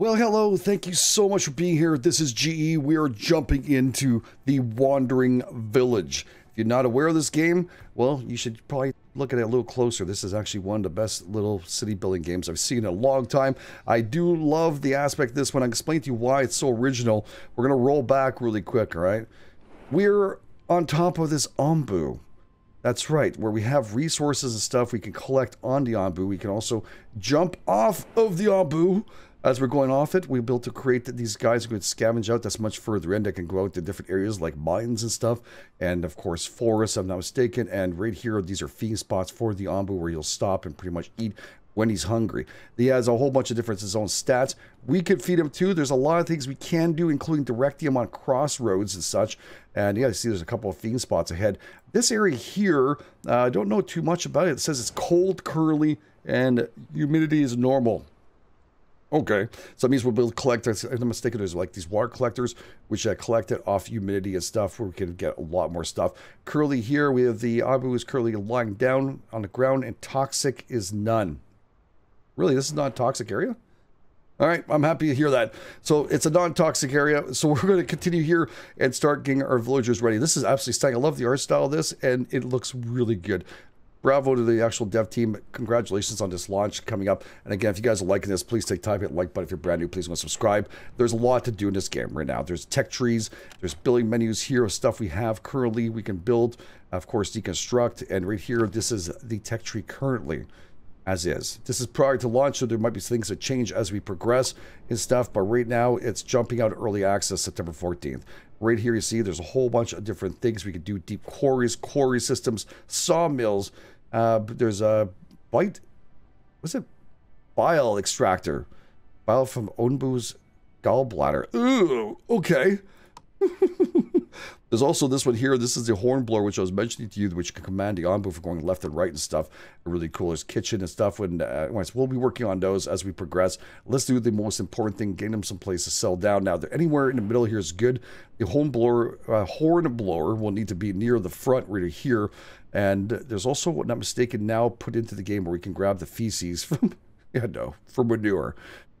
Well, hello. Thank you so much for being here. This is GE. We are jumping into the Wandering Village. If you're not aware of this game, well, you should probably look at it a little closer. This is actually one of the best little city building games I've seen in a long time. I do love the aspect of this one. I'll explain to you why it's so original. We're going to roll back really quick, all right? We're on top of this Onbu. That's right, where we have resources and stuff we can collect on the Onbu. We can also jump off of the Onbu as we're going off it, we built to create these guys who could scavenge out that's much further in that can go out to different areas like mines and stuff. And of course, forests, I'm not mistaken. And right here, these are feeding spots for the Onbu where he'll stop and pretty much eat when he's hungry. He has a whole bunch of different his own stats. We could feed him too. There's a lot of things we can do, including directing him on crossroads and such. And yeah, you see there's a couple of feeding spots ahead. This area here, uh, I don't know too much about it. It says it's cold, curly, and humidity is normal. Okay, so that means we'll be able to collect, if I'm mistaken, there's like these water collectors, which uh, collect it off humidity and stuff, where we can get a lot more stuff. Curly here, we have the Onbu is currently lying down on the ground, and toxic is none. Really, this is not a toxic area? All right, I'm happy to hear that. So it's a non-toxic area. So we're going to continue here and start getting our villagers ready. This is absolutely stunning. I love the art style of this, and it looks really good bravo to the actual dev team. Congratulations on this launch coming up. And again, if you guys are liking this, please take time, hit like button. If you're brand new, please to subscribe. There's a lot to do in this game right now. There's tech trees, there's building menus here of stuff we have currently. We can build, of course, deconstruct. And right here, this is the tech tree currently as is. This is prior to launch, so there might be things that change as we progress and stuff, but right now it's jumping out early access September 14th. Right here you see there's a whole bunch of different things we could do, deep quarries, quarry systems, sawmills, uh, there's a bite. What's it? Bile extractor. Bile from Onbu's gallbladder. Ooh, okay. There's also this one here. This is the horn blower, which I was mentioning to you, which can command the Onbu for going left and right and stuff. Really cool. There's kitchen and stuff. And uh, we'll be working on those as we progress. Let's do the most important thing: getting them someplace to sell down. Now, anywhere in the middle here is good. The horn blower, uh, horn blower, will need to be near the front, right here. And there's also, what not mistaken, now put into the game where we can grab the feces from, yeah, no, for manure.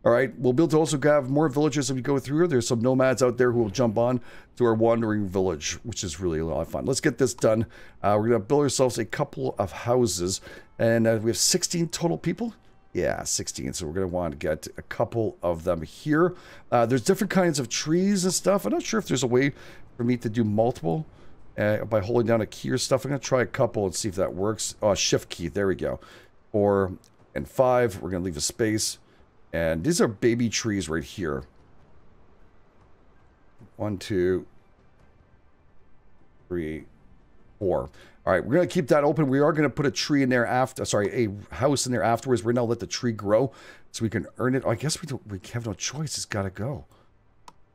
All right, we'll be able to also have more villages as we go through. There's some nomads out there who will jump on to our wandering village, which is really a lot of fun. Let's get this done. Uh, we're going to build ourselves a couple of houses, and uh, we have 16 total people. Yeah, 16. So we're going to want to get a couple of them here. Uh, there's different kinds of trees and stuff. I'm not sure if there's a way for me to do multiple uh, by holding down a key or stuff. I'm going to try a couple and see if that works. Oh, shift key. There we go. Four and five. We're going to leave a space. And these are baby trees right here. One, two, three, four. All right, we're going to keep that open. We are going to put a tree in there after, sorry, a house in there afterwards. We're going to let the tree grow so we can earn it. Oh, I guess we, don't, we have no choice. It's got to go.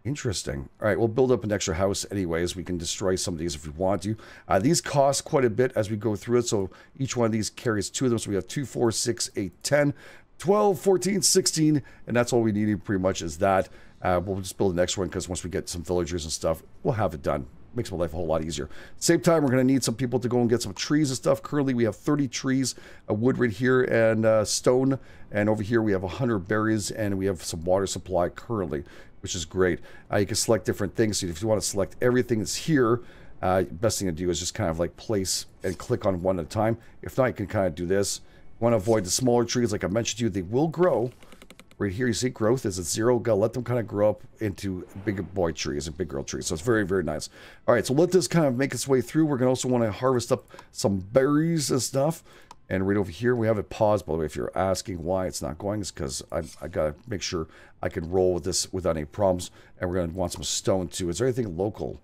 Interesting. All right, we'll build up an extra house anyways. We can destroy some of these if we want to. Uh, these cost quite a bit as we go through it, so each one of these carries two of them. So we have 2, 4, 6, 8, 10, 12, 14, 16, and that's all we need pretty much is that. Uh, we'll just build the next one because once we get some villagers and stuff, we'll have it done. Makes my life a whole lot easier. Same time, we're going to need some people to go and get some trees and stuff. Currently, we have 30 trees, a wood right here, and uh, stone. And over here, we have 100 berries, and we have some water supply currently which is great. Uh, you can select different things. So if you want to select everything that's here, uh, best thing to do is just kind of like place and click on one at a time. If not, you can kind of do this. Want to avoid the smaller trees, like I mentioned to you, they will grow. Right here, you see growth is at zero. Gotta let them kind of grow up into big boy trees and big girl trees. So it's very, very nice. All right, so let this kind of make its way through. We're gonna also want to harvest up some berries and stuff. And right over here, we have it paused, by the way. If you're asking why it's not going, it's because I, I got to make sure I can roll with this without any problems. And we're going to want some stone, too. Is there anything local?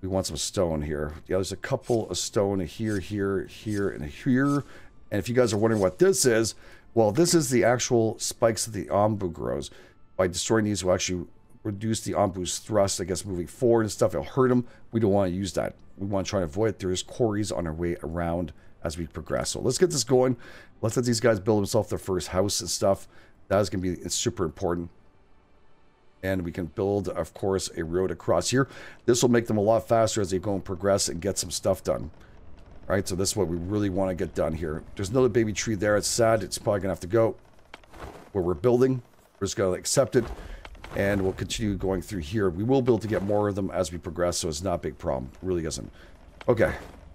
We want some stone here. Yeah, there's a couple of stone here, here, here, and here. And if you guys are wondering what this is, well, this is the actual spikes that the Onbu grows. By destroying these, we'll actually reduce the Onbu's thrust, I guess, moving forward and stuff. It'll hurt them. We don't want to use that. We want to try and avoid. There's quarries on our way around as we progress. So let's get this going. Let's let these guys build themselves their first house and stuff. That is going to be super important. And we can build, of course, a road across here. This will make them a lot faster as they go and progress and get some stuff done. Right, so this is what we really want to get done here. There's another baby tree there. It's sad. It's probably going to have to go where we're building. We're just going to accept it, and we'll continue going through here. We will be able to get more of them as we progress, so it's not a big problem. It really isn't. Okay,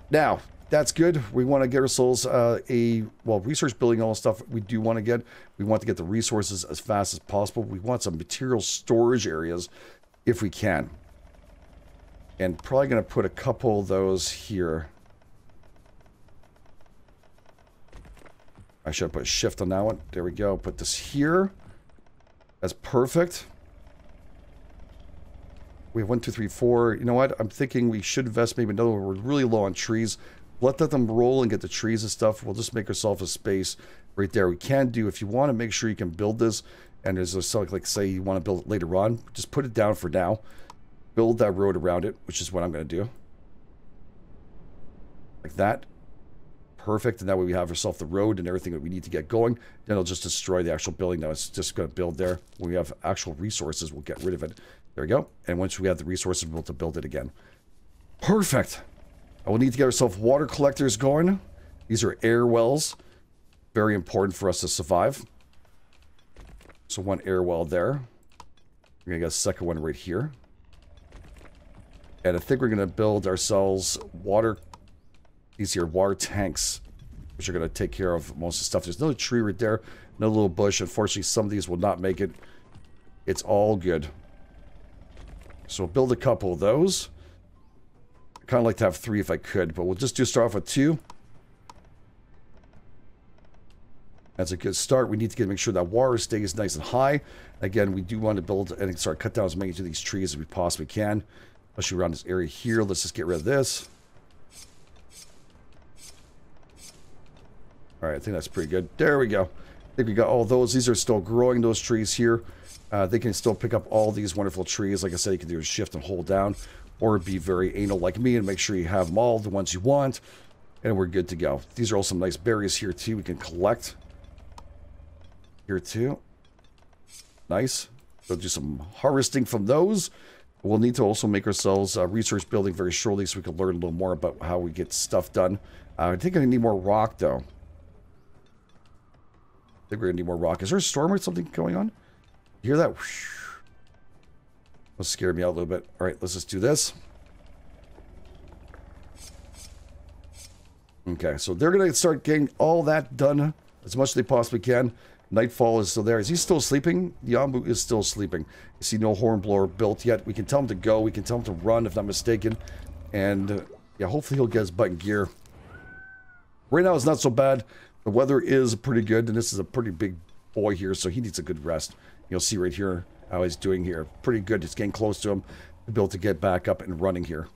now, that's good. We want to get ourselves uh, a, well, research building all the stuff we do want to get. We want to get the resources as fast as possible. We want some material storage areas if we can. And probably going to put a couple of those here. I should put shift on that one. There we go. Put this here. That's perfect. We have one, two, three, four. You know what? I'm thinking we should invest maybe another one. We're really low on trees. Let them roll and get the trees and stuff. We'll just make ourselves a space right there. We can do, if you want to make sure you can build this, and there's a select, like say you want to build it later on, just put it down for now. Build that road around it, which is what I'm going to do. Like that. Perfect. And that way we have ourselves the road and everything that we need to get going. Then it'll just destroy the actual building. Now it's just going to build there. When we have actual resources, we'll get rid of it. There we go. And once we have the resources, we'll be able to build it again. Perfect. I will need to get ourselves water collectors going. These are air wells. Very important for us to survive. So one air well there. We're going to get a second one right here. And I think we're going to build ourselves water, these here water tanks, which are going to take care of most of the stuff. There's another tree right there, another little bush. Unfortunately, some of these will not make it. It's all good. So we'll build a couple of those I kind of like to have three if I could, but we'll just do start off with two. That's a good start. We need to get make sure that water stays nice and high. Again, we do want to build and start cut down as many of these trees as we possibly can, especially around this area here. Let's just get rid of this. All right, I think that's pretty good. There we go. I think we got all those. These are still growing, those trees here. Uh, they can still pick up all these wonderful trees. Like I said, you can do a shift and hold down or be very anal like me and make sure you have them all, the ones you want, and we're good to go. These are all some nice berries here too we can collect. Here too. Nice. We'll do some harvesting from those. We'll need to also make ourselves a research building very shortly so we can learn a little more about how we get stuff done. Uh, I think I need more rock though. Think we're gonna need more rock. Is there a storm or something going on? You hear that? That scared me out a little bit. All right, let's just do this. Okay, so they're to start getting all that done as much as they possibly can. Nightfall is still there. Is he still sleeping? Onbu is still sleeping. You see no hornblower built yet. We can tell him to go. We can tell him to run, if not mistaken. And, uh, yeah, hopefully he'll get his butt in gear. Right now it's not so bad. The weather is pretty good, and this is a pretty big boy here, so he needs a good rest. You'll see right here how he's doing here. Pretty good. It's getting close to him to be able to get back up and running here.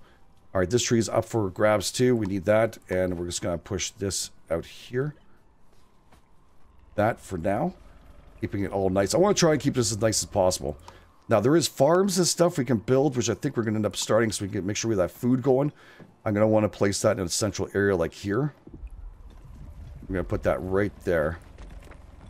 All right, this tree is up for grabs too. We need that, and we're just going to push this out here. That for now. Keeping it all nice. I want to try and keep this as nice as possible. Now, there is farms and stuff we can build, which I think we're going to end up starting so we can make sure we have that food going. I'm going to want to place that in a central area like here. I'm going to put that right there.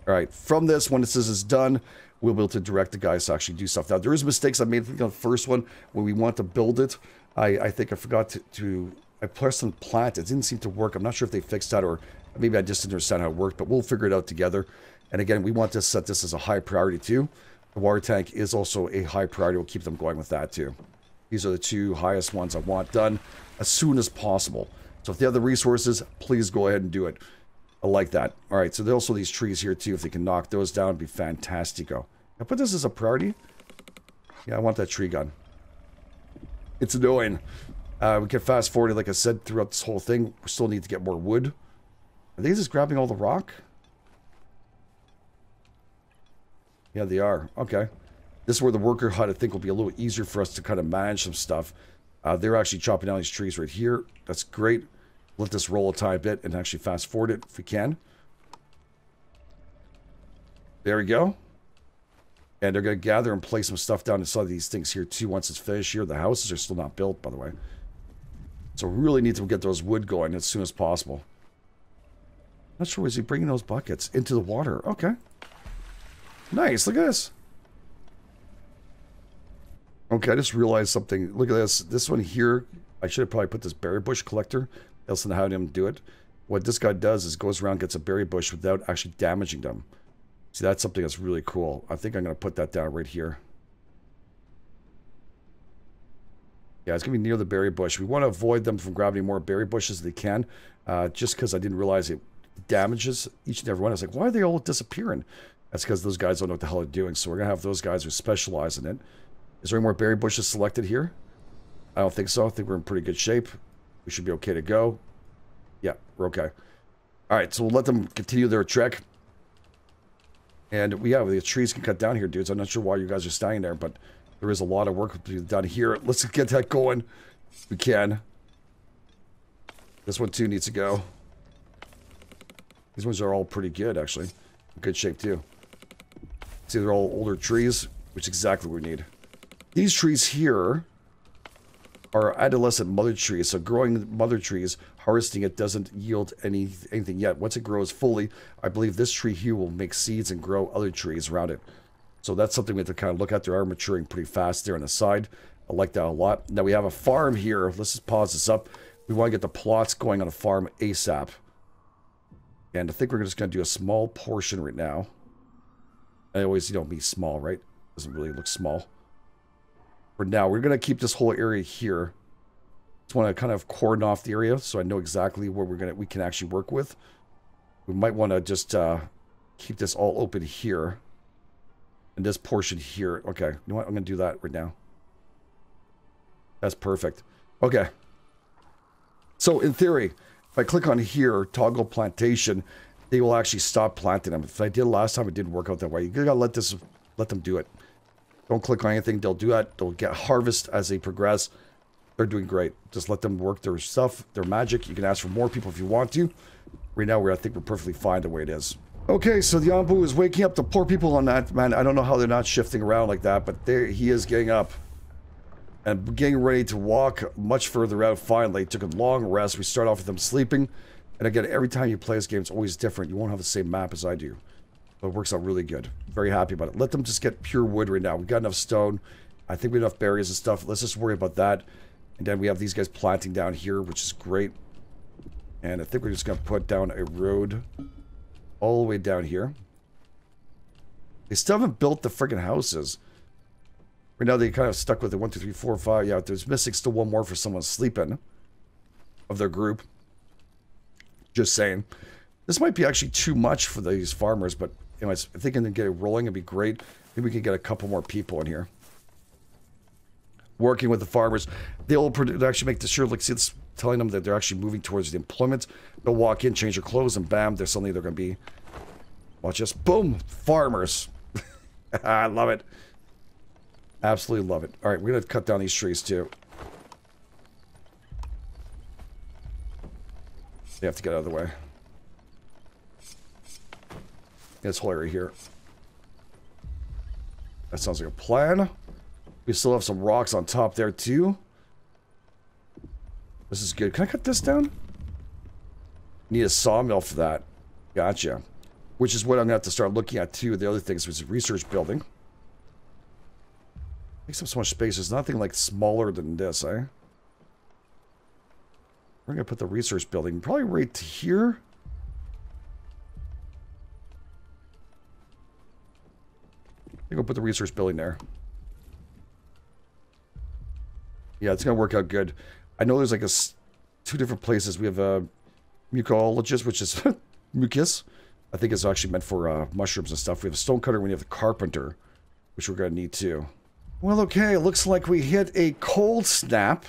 All right, from this, when this is done, we'll be able to direct the guys to actually do stuff. Now, there is mistakes I made on the first one when we want to build it. I, I think I forgot to, to I pressed on plant. It didn't seem to work. I'm not sure if they fixed that or maybe I just didn't understand how it worked, but we'll figure it out together. And again, we want to set this as a high priority too. The water tank is also a high priority. We'll keep them going with that too. These are the two highest ones I want done as soon as possible. So if they have the resources, please go ahead and do it. I like that. All right, so there's also these trees here too. If they can knock those down, it'd be fantastico. I put this as a priority. Yeah, I want that tree gun. It's annoying. Uh, we can fast forward, like I said, throughout this whole thing. We still need to get more wood. Are they just grabbing all the rock? Yeah, they are. Okay. This is where the worker hut, I think, will be a little easier for us to kind of manage some stuff. Uh, they're actually chopping down these trees right here. That's great. Let this roll a tiny bit and actually fast forward it if we can. There we go. And they're going to gather and place some stuff down inside these things here too once it's finished here. The houses are still not built, by the way. So really need to get those wood going as soon as possible. Not sure, is he bringing those buckets into the water? Okay. Nice, look at this. Okay, I just realized something. Look at this. This one here, I should have probably put this berry bush collector. Else than how him do it. What this guy does is goes around gets a berry bush without actually damaging them. See, that's something that's really cool. I think I'm going to put that down right here. Yeah, it's going to be near the berry bush. We want to avoid them from grabbing more berry bushes as they can, uh, just because I didn't realize it damages each and every one. I was like, why are they all disappearing? That's because those guys don't know what the hell they're doing. So we're going to have those guys who specialize in it. Is there any more berry bushes selected here? I don't think so. I think we're in pretty good shape. We should be okay to go. Yeah, we're okay. All right, so we'll let them continue their trek. And we have the trees can cut down here, dudes. I'm not sure why you guys are staying there, but there is a lot of work to be done here. Let's get that going. We can. This one too needs to go. These ones are all pretty good, actually. good shape too. See, they're all older trees, which is exactly what we need. These trees here are adolescent mother trees. So growing mother trees, harvesting it doesn't yield any anything yet. Once it grows fully, I believe this tree here will make seeds and grow other trees around it. So that's something we have to kind of look at. They are maturing pretty fast there on the side. I like that a lot. Now we have a farm here. Let's just pause this up. We want to get the plots going on a farm ASAP. And I think we're just going to do a small portion right now. I always, you know, be small, right? Doesn't really look small. For now, we're going to keep this whole area here. Just want to kind of cordon off the area so I know exactly where we're going to, we can actually work with. We might want to just uh, keep this all open here. And this portion here. Okay, you know what? I'm going to do that right now. That's perfect. Okay. So in theory, if I click on here, toggle plantation, they will actually stop planting them. If I did last time, it didn't work out that way. You gotta let this, let them do it. Don't click on anything. They'll do that. They'll get harvest as they progress. They're doing great. Just let them work their stuff, their magic. You can ask for more people if you want to. Right now, we're, I think we're perfectly fine the way it is. Okay, so the Onbu is waking up the poor people on that, man. I don't know how they're not shifting around like that, but there he is getting up. And getting ready to walk much further out finally. Took a long rest. We start off with them sleeping. And again, every time you play this game, it's always different. You won't have the same map as I do. It works out really good. Very happy about it. Let them just get pure wood right now. We've got enough stone. I think we have enough berries and stuff. Let's just worry about that. And then we have these guys planting down here, which is great. And I think we're just going to put down a road all the way down here. They still haven't built the friggin' houses. Right now they kind of stuck with the one, two, three, four, five. Yeah, there's missing still one more for someone sleeping of their group. Just saying. This might be actually too much for these farmers, but anyways, if they can get it rolling, it'd be great. Maybe we can get a couple more people in here. Working with the farmers. They'll actually make the sure, like, see, it's telling them that they're actually moving towards the employment. They'll walk in, change their clothes, and bam, they're suddenly they're going to be, watch this, boom, farmers. I love it. Absolutely love it. All right, we're going to cut down these trees too. They have to get out of the way. Whole area here. That sounds like a plan. We still have some rocks on top there too. This is good. Can I cut this down? Need a sawmill for that. Gotcha. Which is what I'm going to have to start looking at too. The other things was research building. Takes up so much space. There's nothing like smaller than this, eh? We're going to put the research building probably right here. Going to put the resource building there. Yeah, it's to work out good. I know there's like a two different places. We have a mucologist, which is mucus. I think it's actually meant for uh, mushrooms and stuff. We have a stonecutter. We have the carpenter, which we're to need too. Well, okay, looks like we hit a cold snap.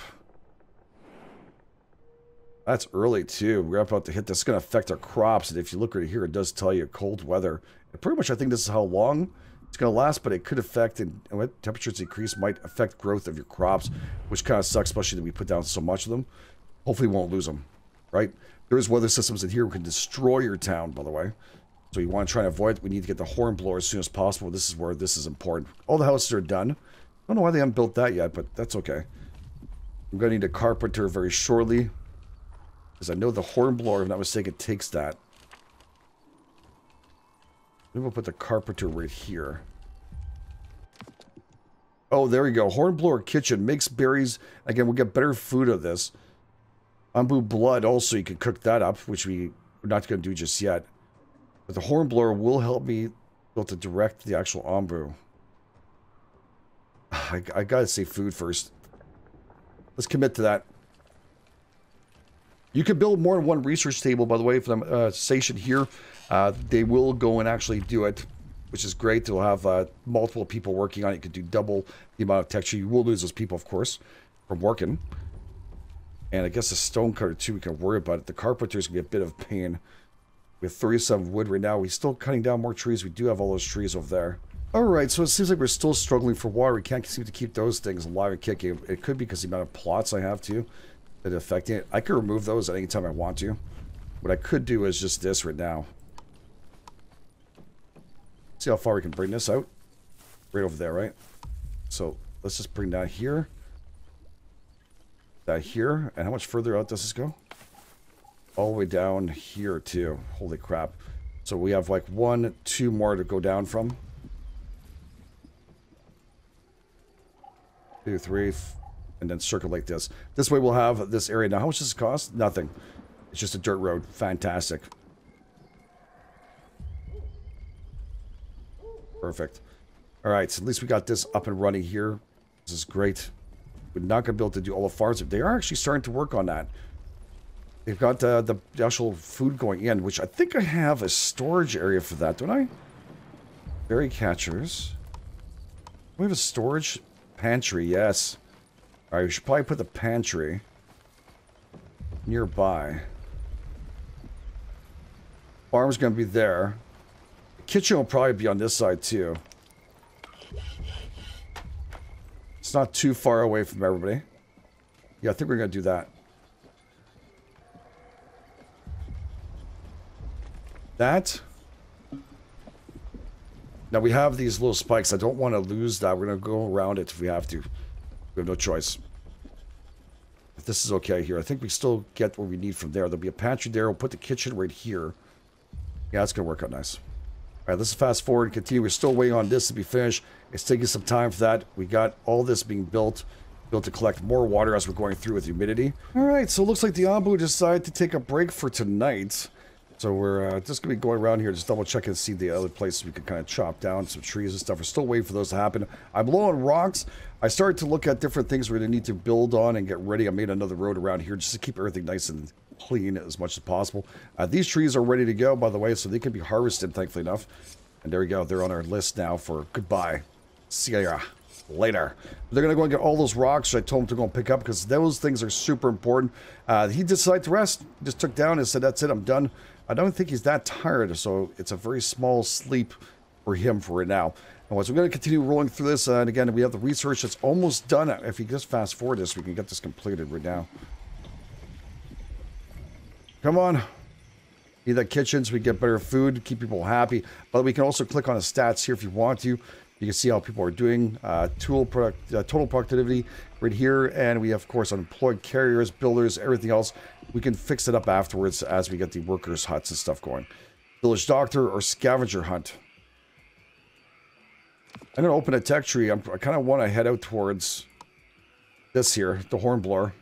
That's early, too. We're about to hit this. It's going to affect our crops. And if you look right here, it does tell you cold weather. And pretty much, I think this is how long it's going to last, but it could affect, and what temperatures increase might affect growth of your crops, which kind of sucks, especially that we put down so much of them. Hopefully, won't lose them, right? There is weather systems in here We can destroy your town, by the way. So you want to try and avoid it. We need to get the horn blower as soon as possible. This is where this is important. All the houses are done. I don't know why they haven't built that yet, but that's okay. I'm going to need a carpenter very shortly. Because I know the hornblower, if I'm not mistaken, takes that. Maybe we'll put the carpenter right here. Oh, there we go. Hornblower kitchen. Makes berries. Again, we'll get better food of this. Onbu blood also, you can cook that up, which we, we're not going to do just yet. But the hornblower will help me built to direct the actual Onbu. I, I gotta say food first. Let's commit to that. You can build more than one research table, by the way, for the uh, station here. Uh, they will go and actually do it, which is great. They'll have uh, multiple people working on it. You can do double the amount of texture. You will lose those people, of course, from working. And I guess the stone cutter, too, we can worry about it. The carpenter's to be a bit of pain. We have 37 wood right now. We're still cutting down more trees. We do have all those trees over there. All right, so it seems like we're still struggling for water. We can't seem to keep those things alive and kicking. It could be because the amount of plots I have, too that affecting it. I could remove those at any time I want to. What I could do is just this right now. See how far we can bring this out. Right over there, right? So let's just bring that here. That here. And how much further out does this go? All the way down here too. Holy crap. So we have like one, two more to go down from. Two, three, and then circle like this. This way we'll have this area. Now, how much does this cost? Nothing. It's just a dirt road. Fantastic. Perfect. All right, so at least we got this up and running here. This is great. We're not going to be able to do all the farms. They are actually starting to work on that. They've got uh, the actual food going in, which I think I have a storage area for that, don't I? Berry catchers. We have a storage pantry, yes. Alright, we should probably put the pantry nearby. Farm's gonna be there. Kitchen will probably be on this side too. It's not too far away from everybody. Yeah, I think we're gonna do that. That. Now we have these little spikes. I don't want to lose that. We're gonna go around it if we have to. We have no choice. If this is okay here, I think we still get what we need from there. There'll be a pantry there. We'll put the kitchen right here. Yeah, it's going to work out nice. All right, let's fast forward and continue. We're still waiting on this to be finished. It's taking some time for that. We got all this being built, built to collect more water as we're going through with humidity. All right, so it looks like the Onbu decided to take a break for tonight. So we're uh, just going to be going around here, just double checking to see the other places we can kind of chop down some trees and stuff. We're still waiting for those to happen. I'm low on rocks. I started to look at different things we're going to need to build on and get ready. I made another road around here just to keep everything nice and clean as much as possible. Uh, these trees are ready to go, by the way, so they can be harvested, thankfully enough. And there we go. They're on our list now for goodbye. See ya later. They're going to go and get all those rocks I told them to go and pick up because those things are super important. Uh, he decided to rest. Just took down and said, that's it, I'm done. I don't think he's that tired, so it's a very small sleep for him for right now. Anyway, so we're going to continue rolling through this, uh, and again, we have the research that's almost done. If you just fast forward this, we can get this completed right now. Come on. Need that kitchen we get better food, keep people happy. But we can also click on the stats here if you want to. You can see how people are doing. Uh, tool product, uh, total productivity right here, and we have, of course, unemployed carriers, builders, everything else. We can fix it up afterwards as we get the workers' huts and stuff going. Village doctor or scavenger hunt. I'm going to open a tech tree. I'm, i kind of want to head out towards this here, the hornblower.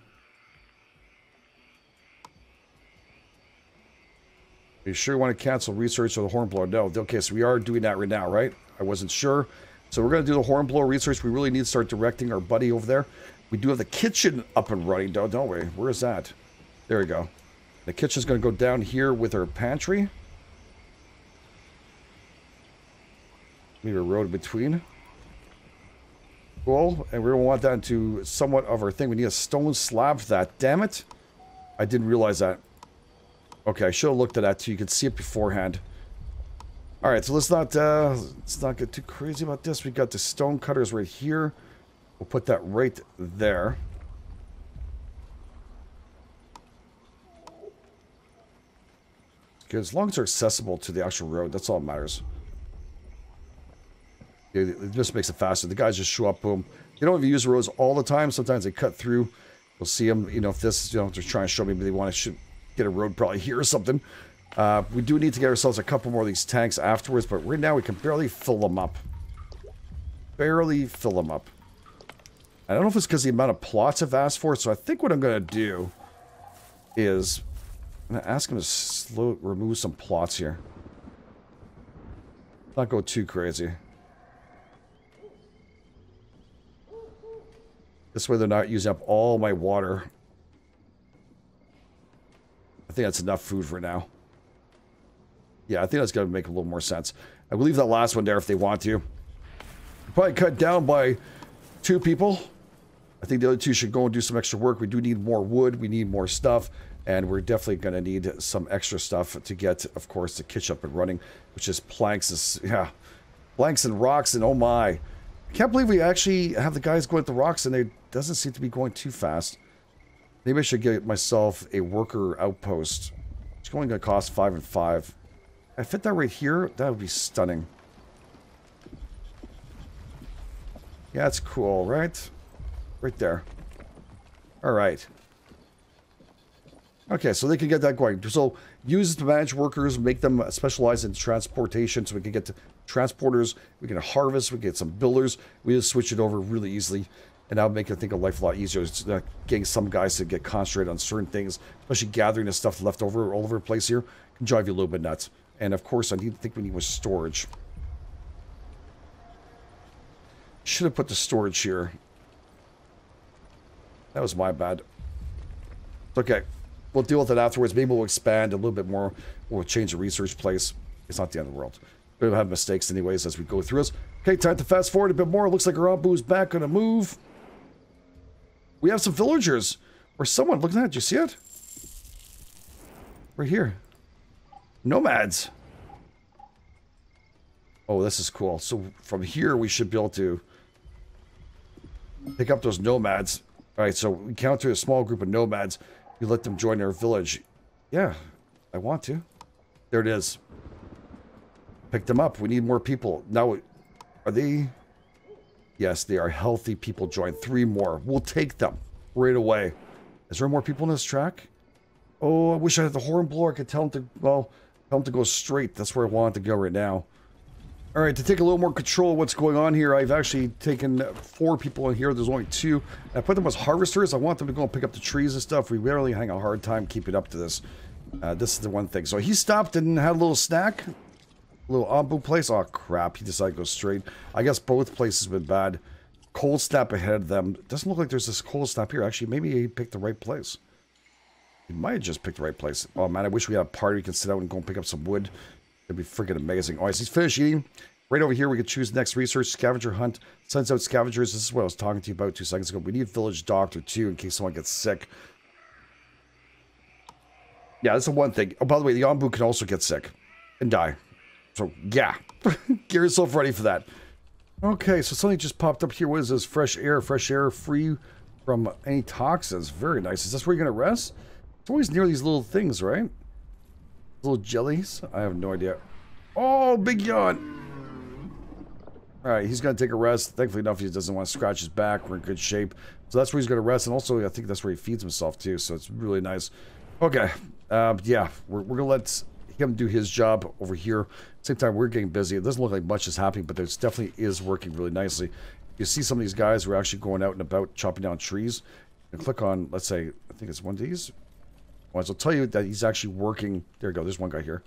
You sure you want to cancel research of the hornblower? No. Okay, so we are doing that right now, right? I wasn't sure. So we're going to do the hornblower research. We really need to start directing our buddy over there. We do have the kitchen up and running, don't, don't we? Where is that? There we go. The kitchen's going to go down here with our pantry. Leave a road between. Cool. And we're going to want that into somewhat of our thing. We need a stone slab for that. Damn it. I didn't realize that. Okay, I should have looked at that too. You could see it beforehand. All right, so let's not uh, let's not get too crazy about this. We got the stone cutters right here. We'll put that right there. As long as they're accessible to the actual road, that's all that matters. It just makes it faster. The guys just show up, boom. You don't to use roads all the time. Sometimes they cut through. We'll see them. You know, if this, you know, they're trying to show me, but they want to get a road probably here or something. Uh, we do need to get ourselves a couple more of these tanks afterwards, but right now we can barely fill them up. Barely fill them up. I don't know if it's because the amount of plots I've asked for, so I think what I'm going to do is I'm going to ask him to slow, remove some plots here. Not go too crazy. This way they're not using up all my water. I think that's enough food for now. Yeah, I think that's going to make a little more sense. I will leave that last one there if they want to. Probably cut down by two people. I think the other two should go and do some extra work. We do need more wood. We need more stuff. And we're definitely going to need some extra stuff to get, of course, the kitchen up and running, which is planks. And, yeah, planks and rocks and oh my. I can't believe we actually have the guys going at the rocks and they doesn't seem to be going too fast. Maybe I should get myself a worker outpost. It's only going to cost five and five. I fit that right here. That would be stunning. Yeah, it's cool, right? Right there. All right. Okay, so they can get that going. So use it to manage workers, make them specialize in transportation so we can get to transporters, we can harvest, we can get some builders. We just switch it over really easily. And that would make, I think, a life a lot easier. It's, uh, getting some guys to get concentrated on certain things, especially gathering the stuff left over all over the place here, can drive you a little bit nuts. And of course, I need, to think we need more storage. Should have put the storage here. That was my bad. Okay. We'll deal with it afterwards. Maybe we'll expand a little bit more. We'll change the research place. It's not the end of the world. We'll have mistakes anyways as we go through this. Okay, time to fast forward a bit more. Looks like our Onbu's back on a move. We have some villagers. Or someone. Look at that. Did you see it? Right here. Nomads. Oh, this is cool. So from here, we should be able to pick up those nomads. All right, so we counter a small group of nomads. You let them join our village. Yeah, I want to. There it is. Pick them up. We need more people. Now, are they... Yes, they are healthy people join. Three more. We'll take them right away. Is there more people in this track? Oh, I wish I had the horn blower. I could tell them to, well, tell them to go straight. That's where I want to go right now. All right, to take a little more control of what's going on here, I've actually taken four people in here. There's only two. I put them as harvesters. I want them to go and pick up the trees and stuff. We really hang a hard time keeping up to this. Uh, this is the one thing. So he stopped and had a little snack. Little Onbu place. Oh, crap. He decided to go straight. I guess both places have been bad. Cold snap ahead of them. Doesn't look like there's this cold snap here. Actually, maybe he picked the right place. He might have just picked the right place. Oh, man, I wish we had a party we can sit out and go and pick up some wood. It'd be freaking amazing. Right, so he's finished eating. Right over here, we could choose next research, scavenger hunt, sends out scavengers. This is what I was talking to you about two seconds ago. We need village doctor, too, in case someone gets sick. Yeah, that's the one thing. Oh, by the way, the Onbu can also get sick and die. So, yeah. Get yourself ready for that. Okay, so something just popped up here. What is this? Fresh air. Fresh air free from any toxins. Very nice. Is this where you're going to rest? It's always near these little things, right? Little jellies? I have no idea. Oh, big yawn. All right, he's going to take a rest. Thankfully enough, he doesn't want to scratch his back. We're in good shape. So that's where he's going to rest. And also, I think that's where he feeds himself, too. So it's really nice. Okay. Uh, yeah, we're, we're going to let him do his job over here. Same time, we're getting busy. It doesn't look like much is happening, but there's definitely is working really nicely. You see some of these guys who are actually going out and about chopping down trees. And click on, let's say, I think it's one of these. Well, I'll tell you that he's actually working. There you go. There's one guy here.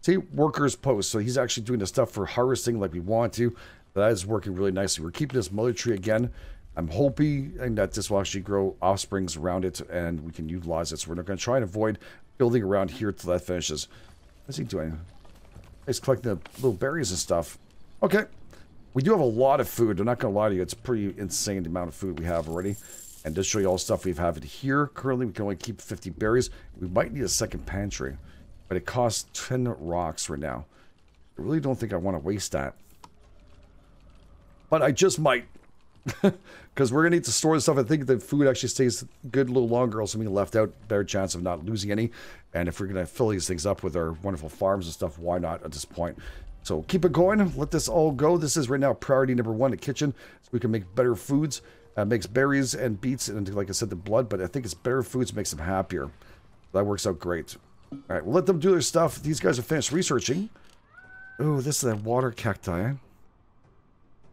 See, workers post. So he's actually doing the stuff for harvesting like we want to. That is working really nicely. We're keeping this mother tree again. I'm hoping that this will actually grow offsprings around it and we can utilize it. So we're not going to try and avoid building around here until that finishes. What's he doing? He's collecting the little berries and stuff. Okay. We do have a lot of food. I'm not going to lie to you. It's pretty insane the amount of food we have already. And just show you all the stuff we have in here, currently we can only keep 50 berries. We might need a second pantry but it costs 10 rocks right now. I really don't think I want to waste that. But I just might. Because we're to need to store the stuff. I think the food actually stays good a little longer. Also, being left out, better chance of not losing any. And if we're to fill these things up with our wonderful farms and stuff, why not at this point? So keep it going. Let this all go. This is right now priority number one, the kitchen. So we can make better foods. Uh, makes berries and beets and like I said, the blood. But I think it's better foods makes them happier. That works out great. All right, we'll let them do their stuff. These guys are finished researching. Oh, this is a water cacti.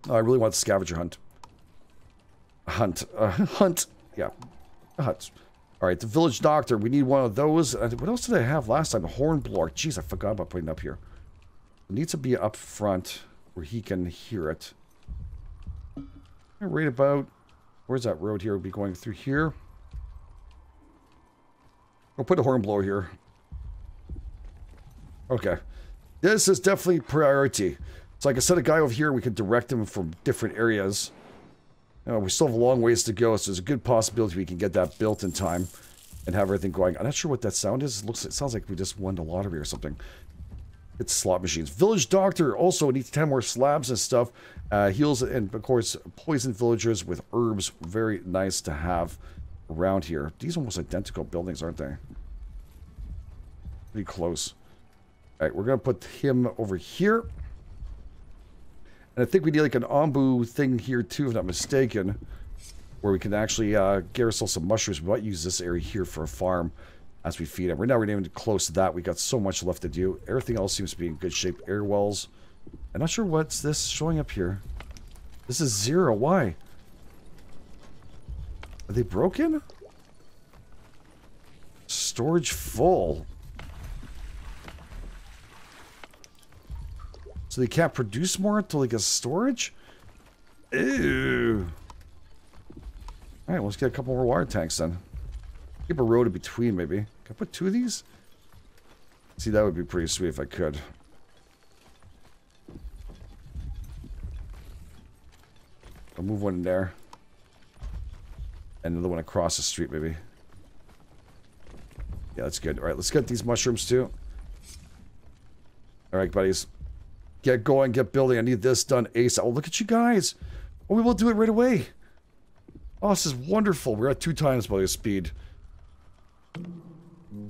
Oh, I really want the scavenger hunt. Hunt. Uh, hunt. Yeah. Hunt. All right, the village doctor. We need one of those. Uh, what else did I have last time? A horn blower. Jeez, I forgot about putting up here. It needs to be up front where he can hear it. Right about, where's that road here? We'll be going through here. We'll put a horn blower here. Okay. This is definitely priority. So like I said, a guy over here, we can direct him from different areas. You know, we still have a long ways to go, so there's a good possibility we can get that built in time and have everything going. I'm not sure what that sound is. It looks it sounds like we just won the lottery or something. It's slot machines. Village doctor also needs 10 more slabs and stuff. Uh, heals and of course poison villagers with herbs. Very nice to have around here. These almost identical buildings, aren't they? Pretty close. All right, we're gonna put him over here. And I think we need like an Onbu thing here too, if I'm not mistaken, where we can actually uh, get ourselves some mushrooms. We might use this area here for a farm as we feed them. We're not even close to that. We got so much left to do. Everything else seems to be in good shape. Air wells. I'm not sure what's this showing up here. This is zero. Why? Are they broken? Storage full. So they can't produce more until they get storage? Ew. Alright, let's get a couple more water tanks then. Keep a road in between, maybe. Can I put two of these? See, that would be pretty sweet if I could. I'll move one in there. And another one across the street, maybe. Yeah, that's good. Alright, let's get these mushrooms, too. Alright, buddies. Get going, get building. I need this done ASAP. Oh, look at you guys. Oh, we will do it right away. Oh, this is wonderful. We're at two times by the speed.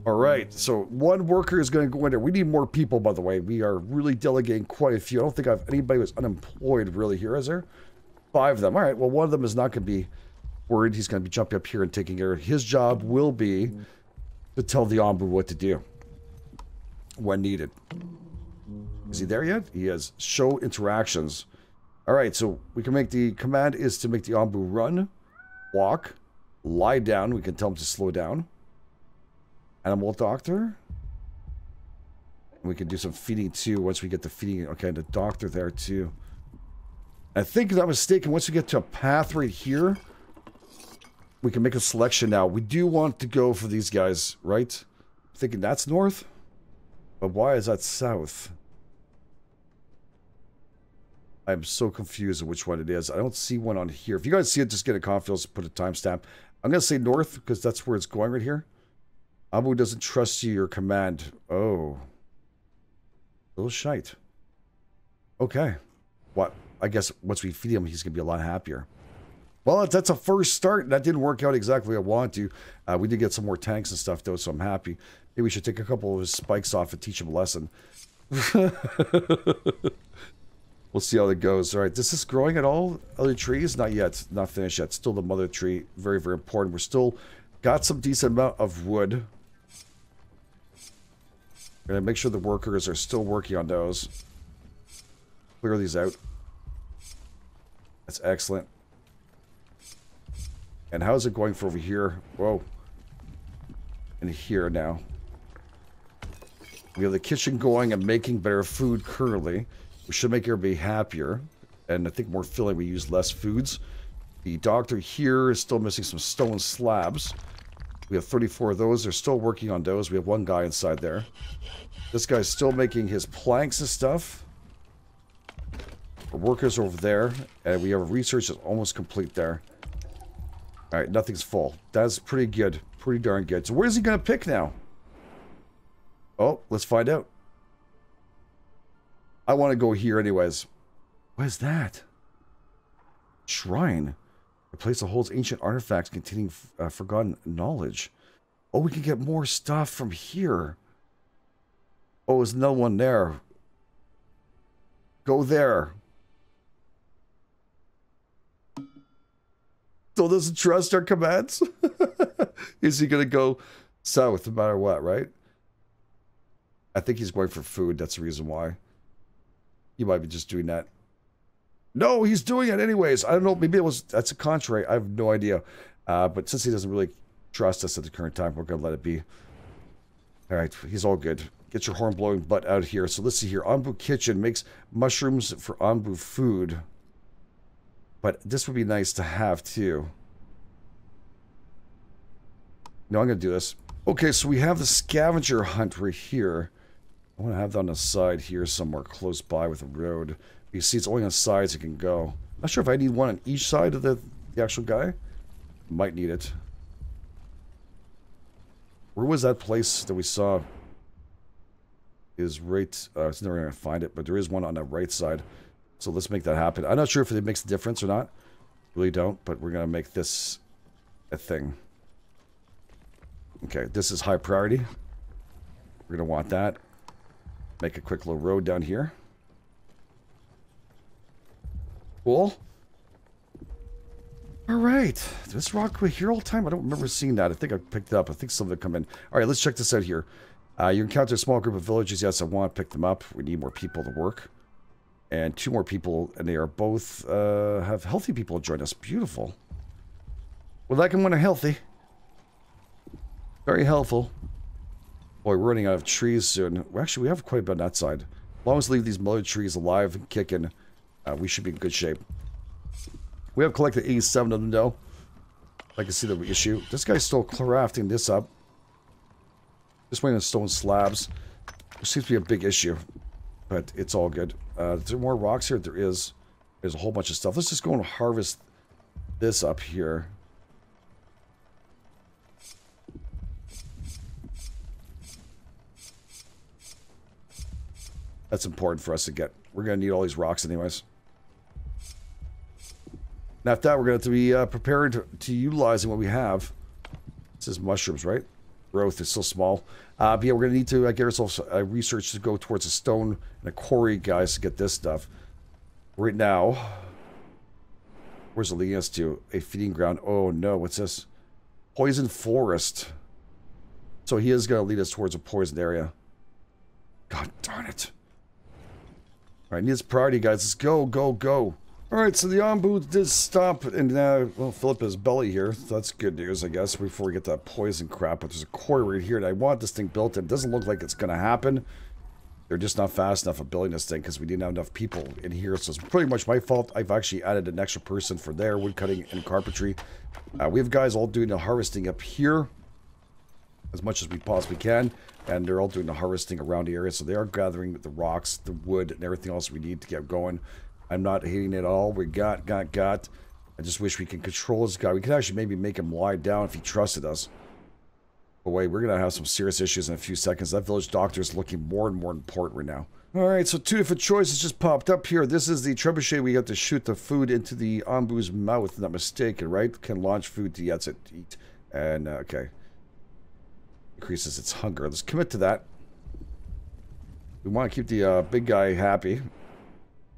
All right, so one worker is going to go in there. We need more people, by the way. We are really delegating quite a few. I don't think I have anybody who's unemployed really here, is there? Five of them. All right, well, one of them is not going to be worried. He's going to be jumping up here and taking care. of His job will be to tell the Onbu what to do when needed. Is he there yet? He has show interactions. All right, so we can make the command is to make the Onbu run, walk, lie down. We can tell him to slow down. Animal doctor. We can do some feeding too once we get the feeding. Okay, the doctor there too. I think, if I'm mistaken, once we get to a path right here, we can make a selection now. We do want to go for these guys, right? I'm thinking that's north. But why is that south? I'm so confused which one it is. I don't see one on here. If you guys see it, just get a confidence, put a timestamp. I'm going to say north because that's where it's going right here. Onbu doesn't trust you, your command. Oh. Little shite. Okay. What? I guess once we feed him, he's going to be a lot happier. Well, that's a first start. That didn't work out exactly I wanted to. Uh, we did get some more tanks and stuff, though, so I'm happy. Maybe we should take a couple of his spikes off and teach him a lesson. We'll see how it goes. All right, this is growing at all? Other trees? Not yet. Not finished yet. Still the mother tree. Very, very important. We're still got some decent amount of wood. We're to make sure the workers are still working on those. Clear these out. That's excellent. And how's it going for over here? Whoa. And here now. We have the kitchen going and making better food currently. We should make everybody happier. And I think more filling, we use less foods. The doctor here is still missing some stone slabs. We have 34 of those. They're still working on those. We have one guy inside there. This guy's still making his planks and stuff. Our workers over there. And we have research that's almost complete there. Alright, nothing's full. That's pretty good. Pretty darn good. So where's he going to pick now? Oh, let's find out. I want to go here anyways. What is that? Shrine. A place that holds ancient artifacts containing uh, forgotten knowledge. Oh, we can get more stuff from here. Oh, there's no one there. Go there. Still doesn't trust our commands? Is he going to go south no matter what, right? I think he's going for food. That's the reason why. He might be just doing that. No, he's doing it anyways. I don't know. Maybe it was that's a contrary. I have no idea. Uh, but since he doesn't really trust us at the current time, we're gonna let it be. All right, he's all good. get your horn blowing butt out here. So let's see here. Onbu Kitchen makes mushrooms for Onbu food. But this would be nice to have too. No, I'm to do this. Okay, so we have the scavenger hunt right here. I want to have that on the side here somewhere close by with the road. You see, it's only on sides it can go. Not sure if I need one on each side of the, the actual guy. Might need it. Where was that place that we saw? Is right. Uh, it's never gonna find it, but there is one on the right side. So let's make that happen. I'm not sure if it makes a difference or not. Really don't, but we're gonna make this a thing. Okay, this is high priority. We're gonna want that. Make a quick little road down here. Cool. All right. This rock we here all time? I don't remember seeing that. I think I picked it up. I think some of it come in. All right, let's check this out here. Uh, you encounter a small group of villagers. Yes, I want to pick them up. We need more people to work. And two more people, and they are both, uh, have healthy people join us. Beautiful. We like them when they're healthy. Very helpful. Boy, we're running out of trees soon. Actually, we have quite a bit on that side. As long as we leave these mother trees alive and kicking, uh, we should be in good shape. We have collected 87 of them, though. I can see the issue. This guy's still crafting this up. Just waiting on stone slabs. There seems to be a big issue. But it's all good. Uh, there more rocks here? There is. There's a whole bunch of stuff. Let's just go and harvest this up here. That's important for us to get. We're going to need all these rocks anyways. And after that, we're going to have to be uh, prepared to, to, utilizing what we have. This is mushrooms, right? Growth is still small. Uh, but yeah, we're going to need to uh, get ourselves uh, research to go towards a stone and a quarry, guys, to get this stuff. Right now, where's it leading us to? A feeding ground. Oh, no. What's this? Poison forest. So he is going to lead us towards a poisoned area. God darn it. All right, needs priority, guys. Let's go, go, go. All right, so the Onbu did stop, and now, well, Philip has belly here. So that's good news, I guess, before we get that poison crap. But there's a quarry right here, and I want this thing built. It doesn't look like it's going to happen. They're just not fast enough at building this thing because we didn't have enough people in here. So it's pretty much my fault. I've actually added an extra person for there, woodcutting and carpentry. Uh, we have guys all doing the harvesting up here as much as we possibly can. And they're all doing the harvesting around the area. So they are gathering the rocks, the wood, and everything else we need to get going. I'm not hating it all. We got, got, got. I just wish we could control this guy. We could actually maybe make him lie down if he trusted us. But wait, we're going to have some serious issues in a few seconds. That village doctor is looking more and more important right now. All right, so two different choices just popped up here. This is the trebuchet. We have to shoot the food into the Onbu's mouth. Not mistaken, right? Can launch food to yes, it eat. And, uh, okay. Increases its hunger. Let's commit to that. We want to keep the uh, big guy happy as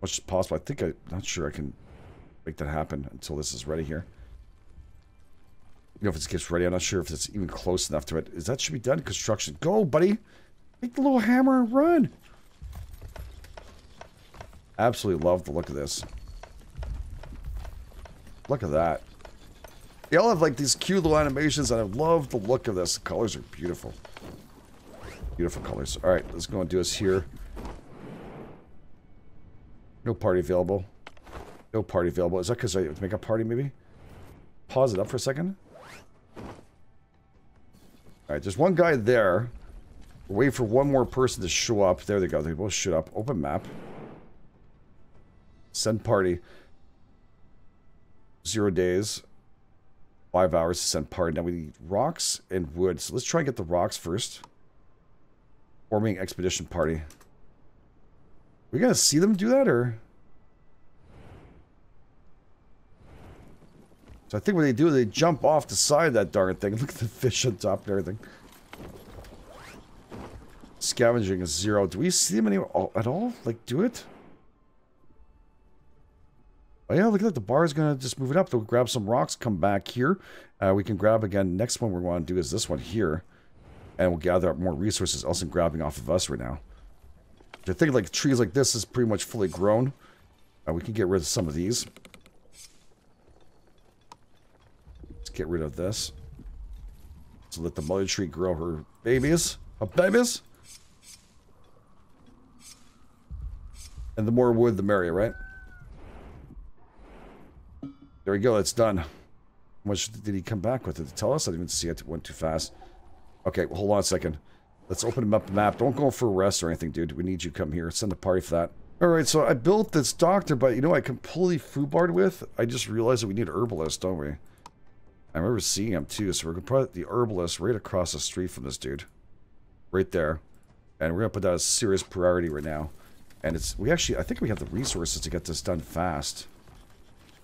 much as possible. I think I'm not sure I can make that happen until this is ready here. You know, if it gets ready, I'm not sure if it's even close enough to it. Is that should be done? Construction. Go, buddy. Make the little hammer and run. Absolutely love the look of this. Look at that. They all have like these cute little animations and I love the look of this. The colors are beautiful. Beautiful colors. All right, let's go and do this here. No party available. No party available. Is that because I have to make a party, maybe? Pause it up for a second. Alright, there's one guy there. Wait for one more person to show up. There they go. They both showed up. Open map. Send party. Zero days. Five hours to send party. Now we need rocks and wood. So let's try and get the rocks first. Forming expedition party. We gonna see them do that, or? So I think what they do, is they jump off the side of that darn thing. Look at the fish on top and everything. Scavenging is zero. Do we see them anywhere at all? Like, do it? Oh yeah, look at that. The bar is going to just move it up. They'll grab some rocks, come back here. Uh, we can grab again. Next one we want to do is this one here. And we'll gather up more resources. Also grabbing off of us right now. I think like trees like this is pretty much fully grown. Uh, we can get rid of some of these. Let's get rid of this. So let the mother tree grow her babies. Her babies. And the more wood, the merrier, right? There we go, it's done. How much did he come back with it to tell us? I didn't even see it. It went too fast. Okay, well, hold on a second. Let's open him up the map. Don't go for a rest or anything, dude. We need you come here. Send a party for that. All right, so I built this doctor, but you know I completely foobarred with? I just realized that we need herbalist, don't we? I remember seeing him too, so we're going to put the herbalist right across the street from this dude. Right there. And we're going to put that as serious priority right now. And it's, we actually, I think we have the resources to get this done fast.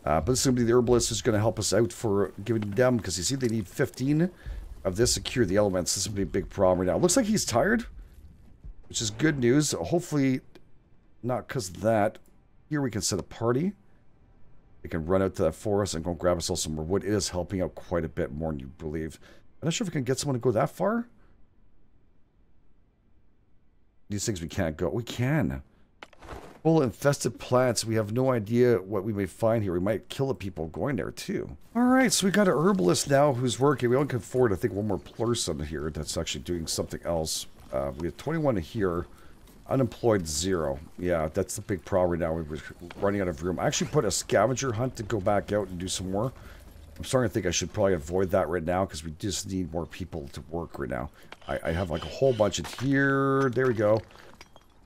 Uh, but this is going to be the herbalist who's going to help us out for giving them, because you see they need 15 of this to cure the elements. This is be a big problem right now. Looks like he's tired, which is good news. Hopefully not because of that. Here we can set a party. We can run out to that forest and go grab ourselves some more wood. It is helping out quite a bit more than you believe. I'm not sure if we can get someone to go that far. These things we can't go. We can. Full infested plants. We have no idea what we may find here. We might kill the people going there too. All right, so we got an herbalist now who's working. We only can afford, I think, one more person here that's actually doing something else. Uh, we have 21 here. Unemployed zero. Yeah, that's the big problem right now. We're running out of room. I actually put a scavenger hunt to go back out and do some more. I'm starting to think I should probably avoid that right now because we just need more people to work right now. I, I have like a whole bunch of here. There we go.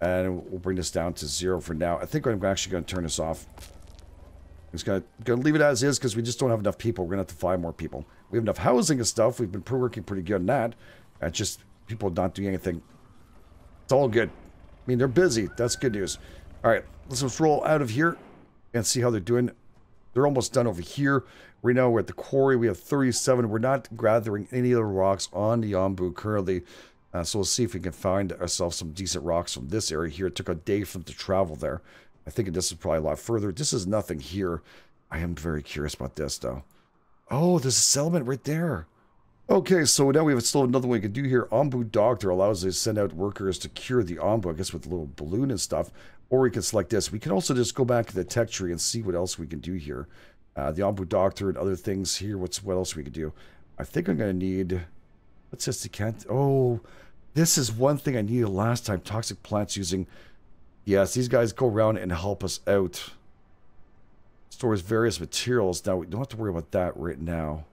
And we'll bring this down to zero for now. I think I'm actually going to turn this off. I'm just going to leave it as is because we just don't have enough people. We're going to have to find more people. We have enough housing and stuff. We've been working pretty good on that. It's just people not doing anything. It's all good. I mean, they're busy. That's good news. All right, let's just roll out of here and see how they're doing. They're almost done over here. Right now, we're at the quarry. We have 37. We're not gathering any other rocks on the currently. Uh, so we'll see if we can find ourselves some decent rocks from this area here. It took a day for them to travel there. I think this is probably a lot further. This is nothing here. I am very curious about this, though. Oh, there's a settlement right there. Okay, so now we have still another one we can do here. Onbu Doctor allows us to send out workers to cure the Onbu, I guess with a little balloon and stuff. Or we can select this. We can also just go back to the tech tree and see what else we can do here. Uh, the Onbu Doctor and other things here. What's What else we can do? I think I'm going to need... What's this? Can't... Oh, this is one thing I needed last time. Toxic plants using... Yes, these guys go around and help us out. Stores various materials. Now, we don't have to worry about that right now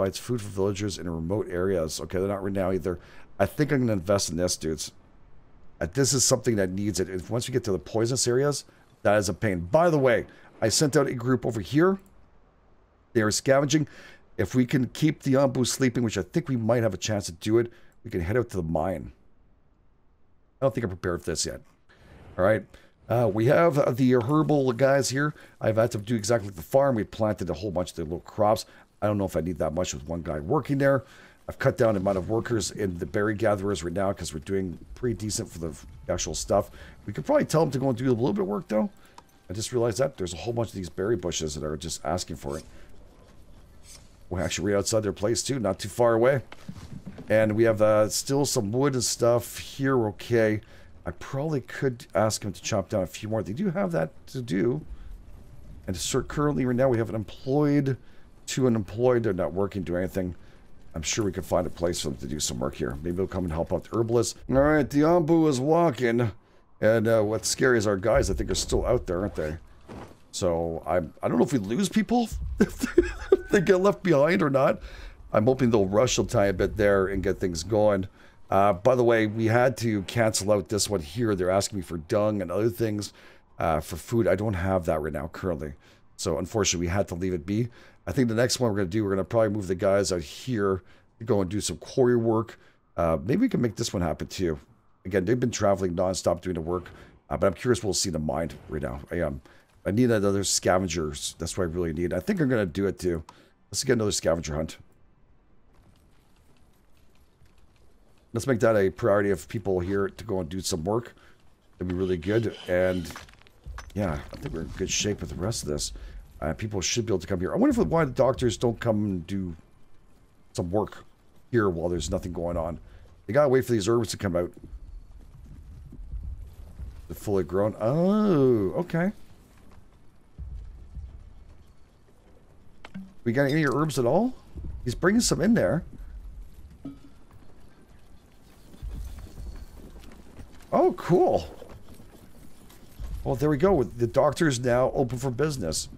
provides food for villagers in remote areas. Okay, they're not right now either. I think I'm going to invest in this, dudes. Uh, this is something that needs it. If once we get to the poisonous areas, that is a pain. By the way, I sent out a group over here. They are scavenging. If we can keep the Onbu sleeping, which I think we might have a chance to do it, we can head out to the mine. I don't think I'm prepared for this yet. All right. Uh, we have the herbal guys here. I've had to do exactly like the farm. We planted a whole bunch of the little crops. I don't know if I need that much with one guy working there. I've cut down the amount of workers in the berry gatherers right now because we're doing pretty decent for the actual stuff. We could probably tell them to go and do a little bit of work though. I just realized that there's a whole bunch of these berry bushes that are just asking for it. We're actually right outside their place too, not too far away. And we have uh, still some wood and stuff here, okay. I probably could ask them to chop down a few more. They do have that to do. And currently right now we have an employed two unemployed, they're not working, do anything. I'm sure we could find a place for them to do some work here. Maybe they'll come and help out the herbalists. All right, the Onbu is walking. And uh, what's scary is our guys, I think, are still out there, aren't they? So I I don't know if we lose people, if they get left behind or not. I'm hoping they'll rush a tiny bit there and get things going. Uh, by the way, we had to cancel out this one here. They're asking me for dung and other things uh, for food. I don't have that right now currently. So unfortunately, we had to leave it be. I think the next one we're going to do, we're going to probably move the guys out here to go and do some quarry work. Uh, maybe we can make this one happen too. Again, they've been traveling nonstop doing the work, uh, but I'm curious we'll see the mind right now. I um, I need another scavengers. That's what I really need. I think I'm going to do it too. Let's get another scavenger hunt. Let's make that a priority of people here to go and do some work. It'd be really good. And yeah, I think we're in good shape with the rest of this. Uh, people should be able to come here. I wonder if why the doctors don't come and do some work here while there's nothing going on. They gotta wait for these herbs to come out. They're fully grown. Oh, okay. We got any herbs at all? He's bringing some in there. Oh, cool. Well, there we go. The doctor's now open for business.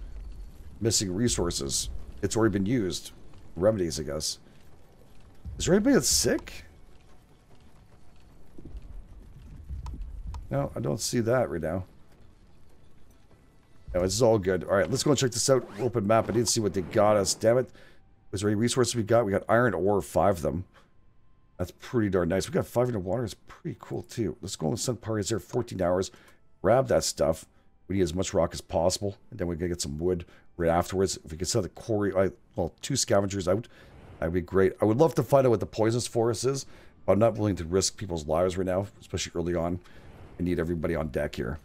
Missing resources. It's already been used. Remedies, I guess. Is there anybody that's sick? No, I don't see that right now. No, this is all good. All right, let's go and check this out. Open map. I didn't see what they got us. Damn it. Was there any resources we got? We got iron ore, five of them. That's pretty darn nice. We got 500 water. It's pretty cool, too. Let's go and sun parties there 14 hours. Grab that stuff. We need as much rock as possible. And then we're going to get some wood right afterwards. If we can sell the quarry, I, well, two scavengers out, that'd be great. I would love to find out what the poisonous forest is. But I'm not willing to risk people's lives right now, especially early on. I need everybody on deck here.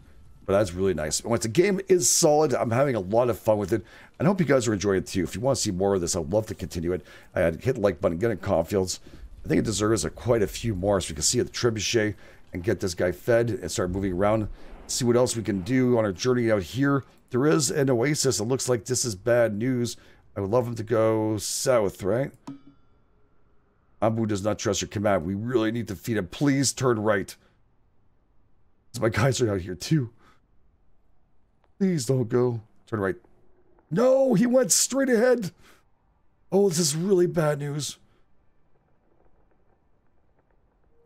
But that's really nice. Once the game is solid, I'm having a lot of fun with it. I hope you guys are enjoying it too. If you want to see more of this, I'd love to continue it. I had hit the like button, get in Caulfields. I think it deserves a, quite a few more so we can see the trebuchet and get this guy fed and start moving around. See what else we can do on our journey out here. There is an oasis. It looks like this is bad news. I would love him to go south, right? Onbu does not trust your command. We really need to feed him. Please turn right. So my guys are out here too. Please don't go. Turn right. No, he went straight ahead. Oh, this is really bad news.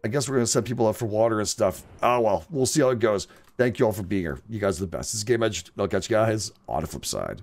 I guess we're going to send people out for water and stuff. Oh, well, we'll see how it goes. Thank you all for being here. You guys are the best. This is Game Edge. I'll catch you guys on the flip side.